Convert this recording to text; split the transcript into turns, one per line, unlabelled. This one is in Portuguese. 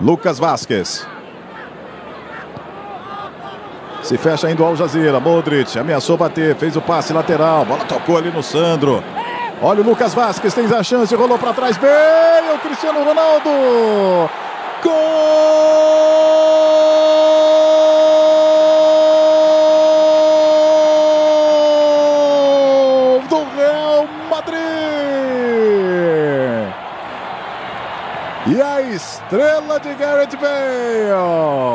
Lucas Vasquez. Se fecha indo ao Jazira. Modric ameaçou bater, fez o passe lateral. Bola tocou ali no Sandro. Olha o Lucas Vasquez, tem a chance, rolou para trás. Bem, o Cristiano Ronaldo. Gol do Real Madrid. E a estrela de Gareth Bale.